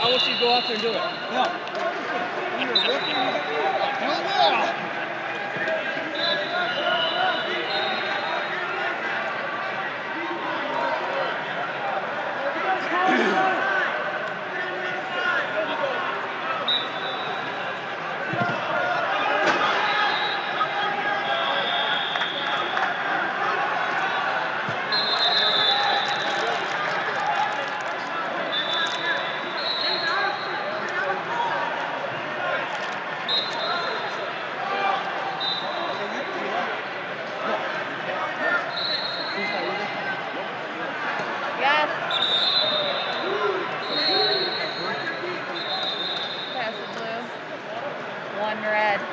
I want you to go out there and do it. No. You're Thank you. under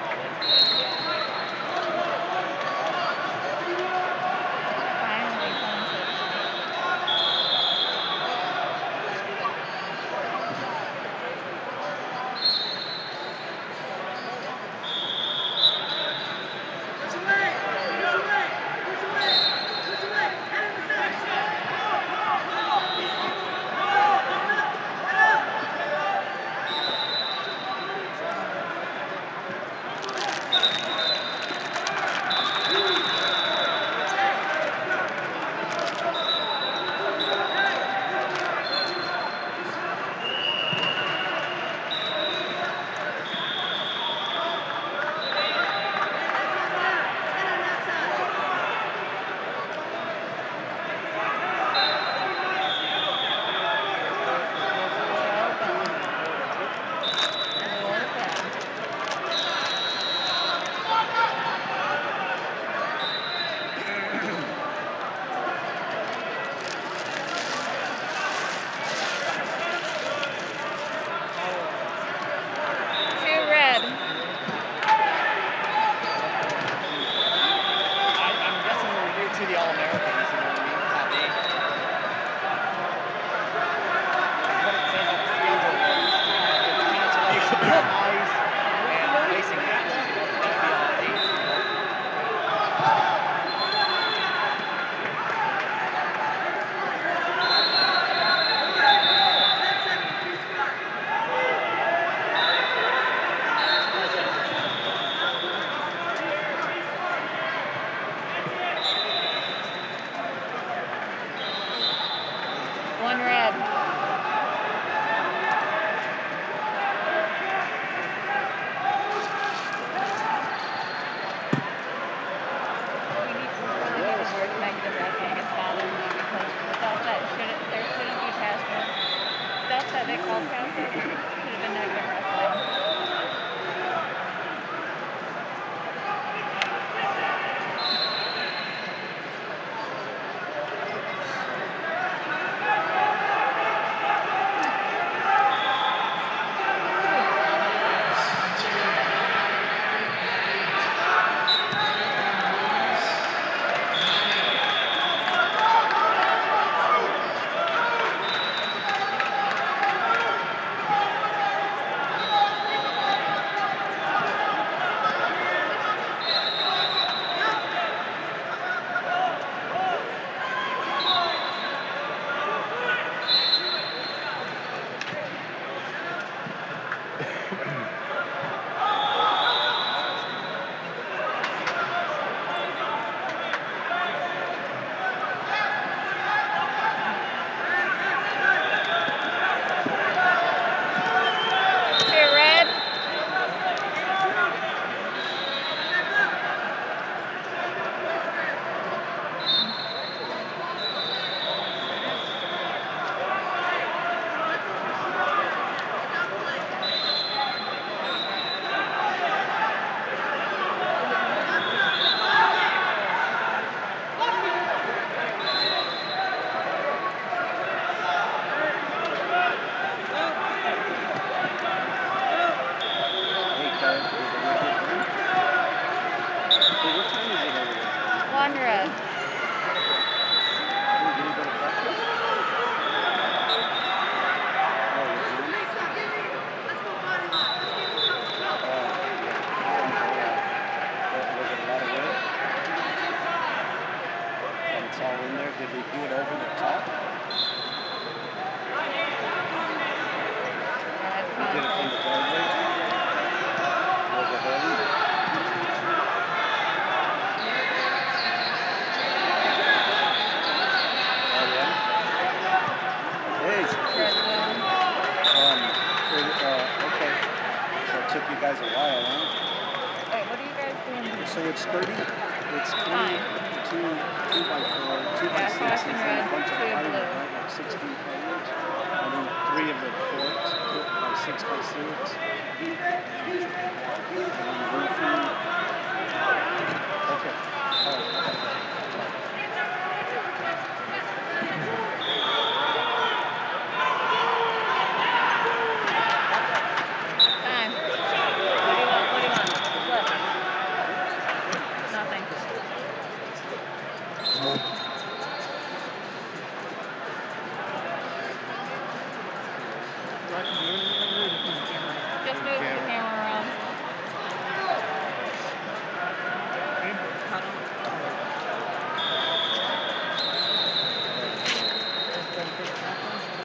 genre. It's all in there. Did they do it over the top? took you guys a while, huh? Wait, what are you guys doing? So it's 30, it's 20, Nine. 2, 2 by 4, 2 yeah, by 6, and then a bunch of iron, right? Like 16 foliage. And then 3 of the 4s, 2 by 6 by 6. And roofing. Okay. Oh, okay.